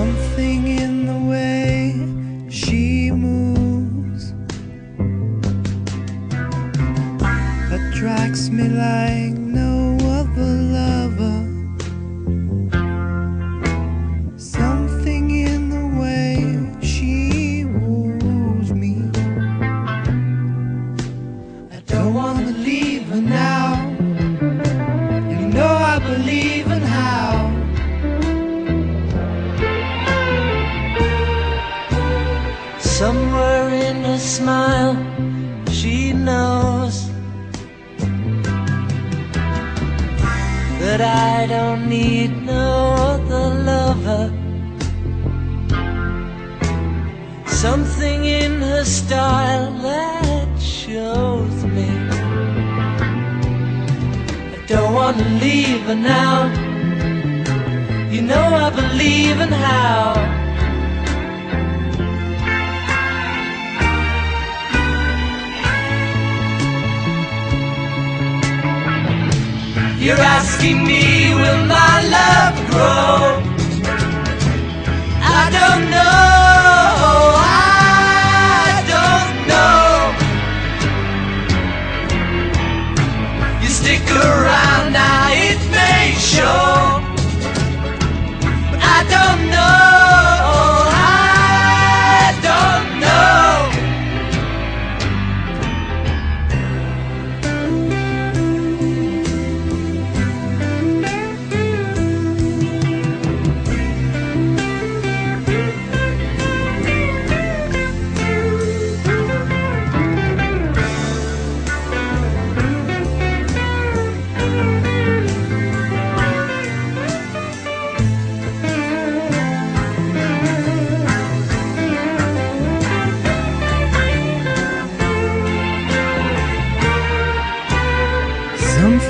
Something in the way she moves attracts me like no other love. power in a smile, she knows that I don't need no other lover. Something in her style that shows me I don't want to leave her now. You know I believe in how. You're asking me, will my love grow? I don't know, I don't know. You stick around now,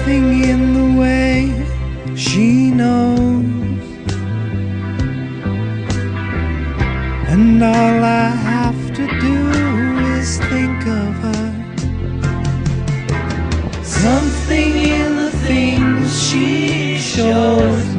Something in the way she knows, and all I have to do is think of her. Something in the things she shows.